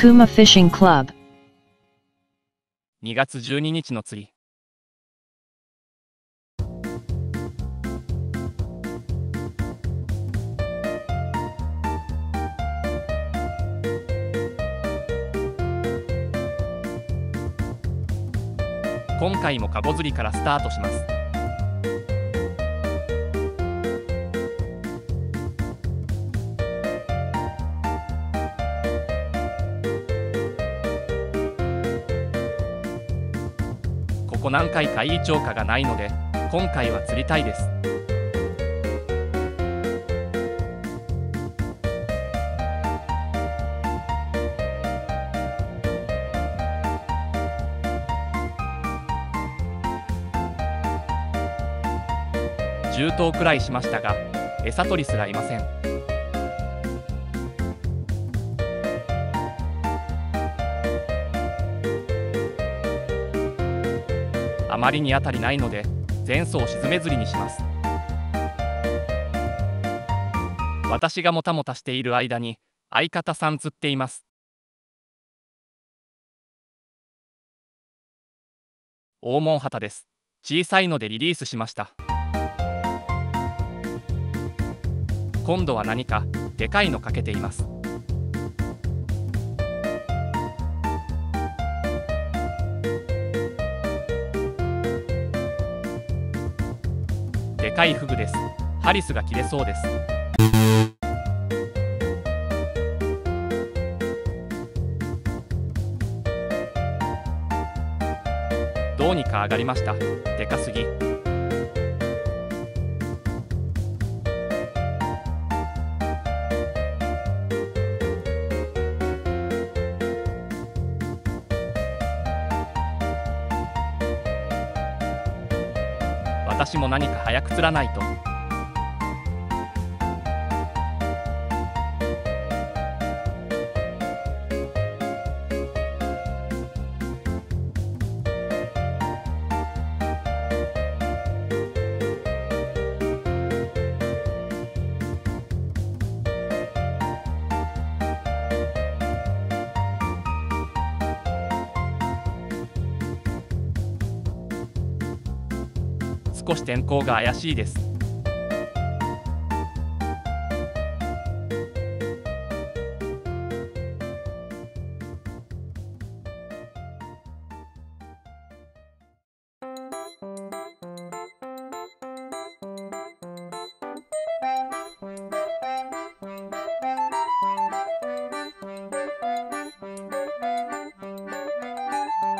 Takuma Fishing Club. 2月12日の釣り。今回もカゴ釣りからスタートします。ここ何回かいい釣果がないので今回は釣りたいです。10頭くらいしましたが餌取りすらいません。まりに当たりないので前走沈め釣りにします。私がもたもたしている間に相方さん釣っています。大門旗です。小さいのでリリースしました。今度は何かでかいのかけています。でかいフグです。ハリスが切れそうです。どうにか上がりました。でかすぎ。私も何か早く釣らないと。少し天候が怪しいです。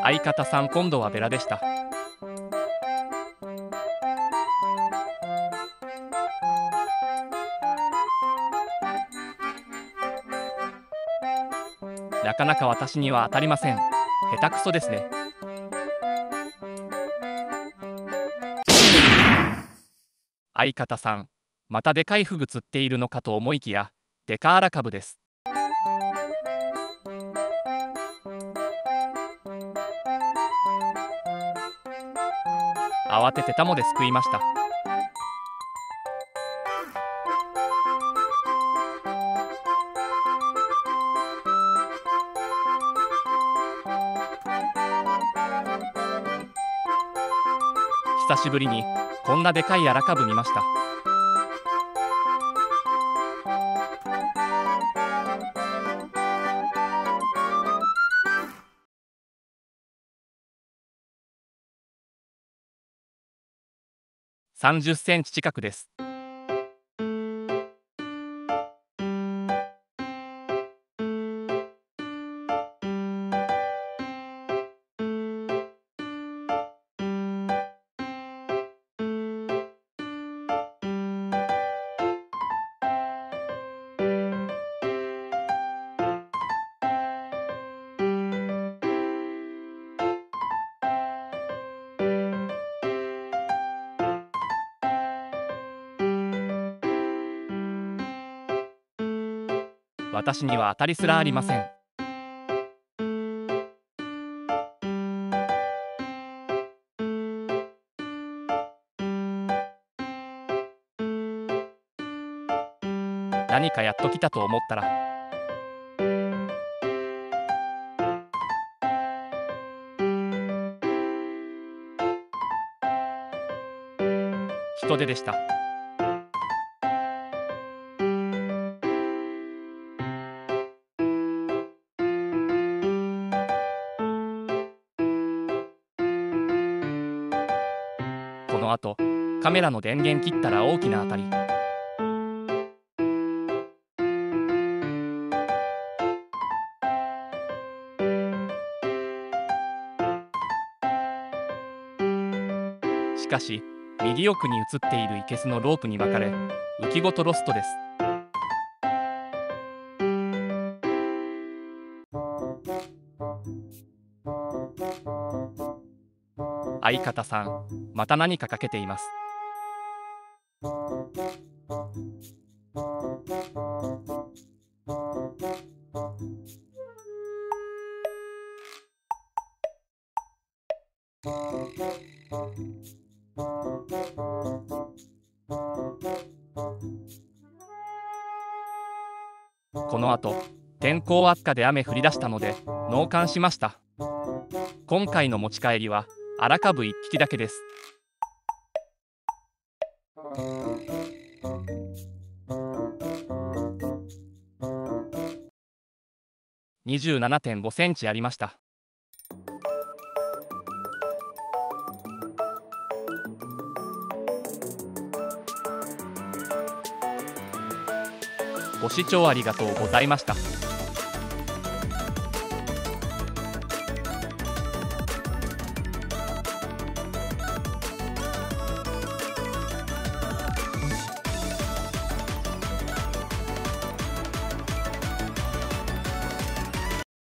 相方さん今度はベラでした。かなか私には当たりません。下手くそですね。相方さんまたでかいフグ釣っているのかと思いきやデカアラカブです。慌ててタモですくいました。久しぶりにこんなでかいアラカブ見ました。30センチ近くです。私には当たりすらありません何かやっときたと思ったら人手でした。の後カメラの電源切ったら大きな当たり。しかし右奥に映っているいけすのロープに分かれ浮きごとロストです。相方さんまた何かかけています。この後天候悪化で雨降り出したので納棺しました。今回の持ち帰りは荒株1匹だけです27.5センチありましたご視聴ありがとうございました。